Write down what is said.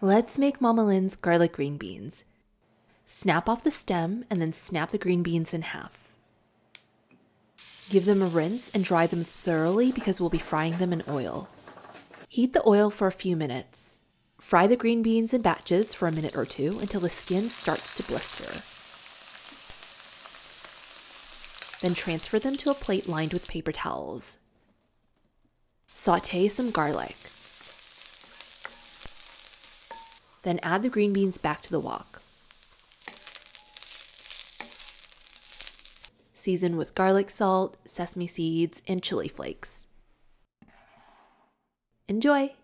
Let's make Mama Lin's garlic green beans. Snap off the stem and then snap the green beans in half. Give them a rinse and dry them thoroughly because we'll be frying them in oil. Heat the oil for a few minutes. Fry the green beans in batches for a minute or two until the skin starts to blister. Then transfer them to a plate lined with paper towels. Saute some garlic. Then add the green beans back to the wok. Season with garlic salt, sesame seeds, and chili flakes. Enjoy!